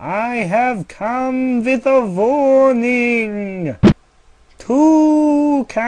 I have come with a warning. Toucan!